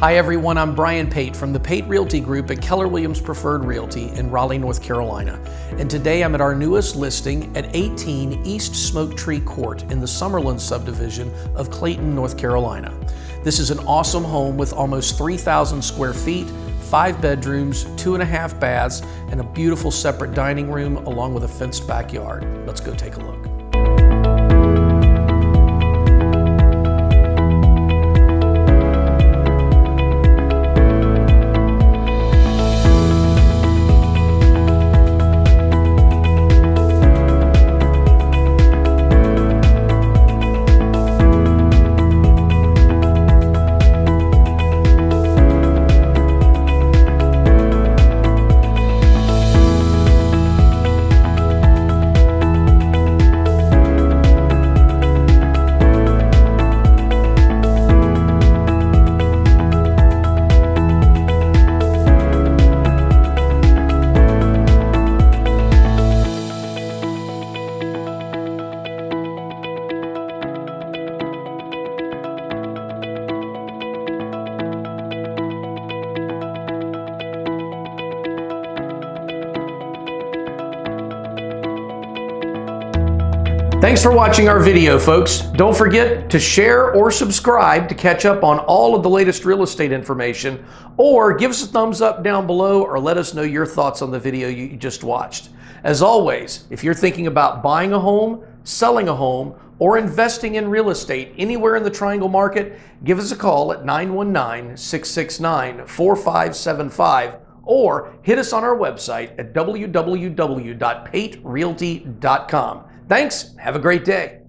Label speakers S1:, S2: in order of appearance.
S1: Hi everyone, I'm Brian Pate from the Pate Realty Group at Keller Williams Preferred Realty in Raleigh, North Carolina. And today I'm at our newest listing at 18 East Smoketree Court in the Summerlin subdivision of Clayton, North Carolina. This is an awesome home with almost 3,000 square feet, five bedrooms, two and a half baths, and a beautiful separate dining room along with a fenced backyard. Let's go take a look. Thanks for watching our video, folks. Don't forget to share or subscribe to catch up on all of the latest real estate information, or give us a thumbs up down below or let us know your thoughts on the video you just watched. As always, if you're thinking about buying a home, selling a home, or investing in real estate anywhere in the Triangle market, give us a call at 919 669 4575 or hit us on our website at www.paterealty.com. Thanks. Have a great day.